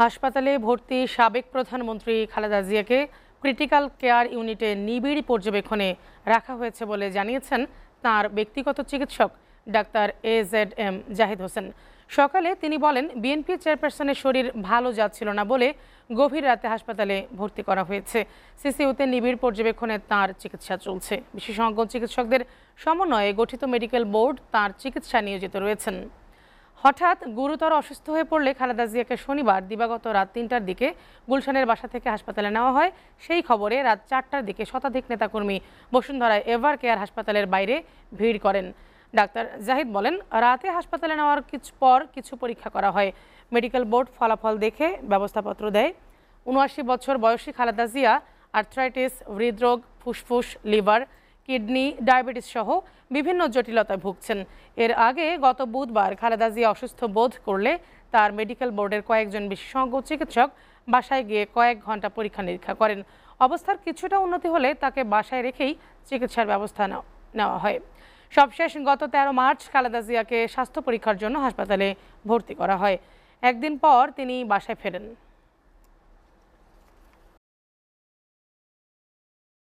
হাসপাতালে ভর্তি সাবেক প্রধানমন্ত্রী খালেদা জিয়াকে ক্রিটিক্যাল কেয়ার ইউনিটে নিবিড় পর্যবেক্ষণে রাখা হয়েছে বলে জানিয়েছেন তার ব্যক্তিগত চিকিৎসক doctor A Z M Zahid Hossain. সকালে তিনি বলেন, বিএনপি চেয়ারপারসনের শরীর ভালো যাচ্ছিল না বলে গভীর রাতে হাসপাতালে ভর্তি করা হয়েছে। সিসিউতে নিবিড় পর্যবেক্ষণে তার চিকিৎসা চলছে। বিশেষজ্ঞ চিকিৎসকদের সমন্বয়ে গঠিত মেডিকেল বোর্ড তার চিকিৎসা নিয়োজিত রয়েছেন। হঠাৎ গুরুতর অসুস্থ হয়ে পড়লে খালেদা জিয়াকে শনিবার দিবাগত রাত তিনটার দিকে গুলশানের বাসা থেকে হাসপাতালে নেওয়া হয়। সেই খবরে রাত চারটার দিকে শতাধিক নেতাকর্মী বসুন্ধরায় এভার কেয়ার হাসপাতালের বাইরে ভিড় করেন। ডাক্তার জাহিদ বলেন, রাতে হাসপাতালে নেওয়ার কিছু পর কিছু পরীক্ষা করা হয়। মেডিকেল বোর্ড ফলাফল দেখে ব্যবস্থাপত্র দেয়, উনআশি বছর বয়সী খালেদা জিয়া আর্থ্রাইটিস, হৃদরোগ, ফুসফুস, লিভার কিডনি, ডায়াবেটিস সহ বিভিন্ন জটিলতায় ভুগছেন। এর আগে গত বুধবার খালেদা জিয়া অসুস্থ বোধ করলে তার মেডিকেল বোর্ডের কয়েকজন বিশেষজ্ঞ চিকিৎসক বাসায় গিয়ে কয়েক ঘণ্টা পরীক্ষা নিরীক্ষা করেন। অবস্থার কিছুটা উন্নতি হলে তাকে বাসায় রেখেই চিকিৎসার ব্যবস্থা নেওয়া- হয়। সবশেষ গত তেরো মার্চ খালেদা জিয়াকে স্বাস্থ্য পরীক্ষার জন্য হাসপাতালে ভর্তি করা হয়। একদিন পর তিনি বাসায় ফেরেন।